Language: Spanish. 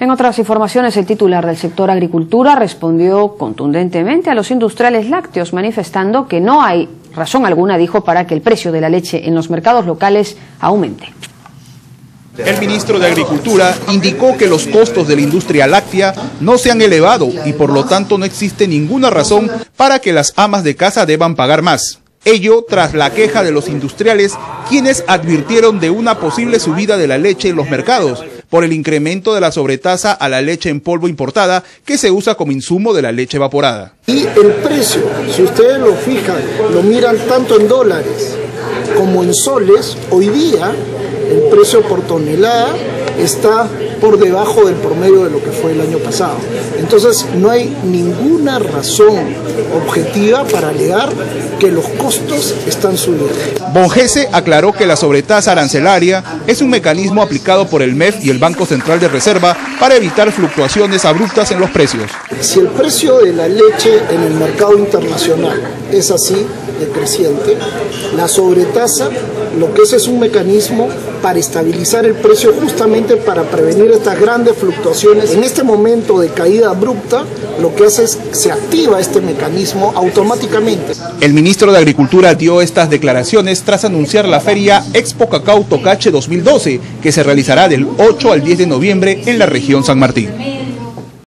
En otras informaciones, el titular del sector agricultura respondió contundentemente a los industriales lácteos, manifestando que no hay razón alguna, dijo, para que el precio de la leche en los mercados locales aumente. El ministro de Agricultura indicó que los costos de la industria láctea no se han elevado y por lo tanto no existe ninguna razón para que las amas de casa deban pagar más. Ello tras la queja de los industriales, quienes advirtieron de una posible subida de la leche en los mercados por el incremento de la sobretasa a la leche en polvo importada que se usa como insumo de la leche evaporada. Y el precio, si ustedes lo fijan, lo miran tanto en dólares como en soles, hoy día el precio por tonelada está por debajo del promedio de lo que fue el año pasado. Entonces no hay ninguna razón objetiva para alegar que los costos están subiendo. Bongese aclaró que la sobretasa arancelaria es un mecanismo aplicado por el MEF y el Banco Central de Reserva para evitar fluctuaciones abruptas en los precios. Si el precio de la leche en el mercado internacional es así, decreciente, la sobretasa lo que es es un mecanismo para estabilizar el precio justamente para prevenir estas grandes fluctuaciones. En este momento de caída abrupta, lo que hace es se activa este mecanismo automáticamente. El ministro de Agricultura dio estas declaraciones tras anunciar la feria Expo Cacao Tocache 2012, que se realizará del 8 al 10 de noviembre en la región San Martín.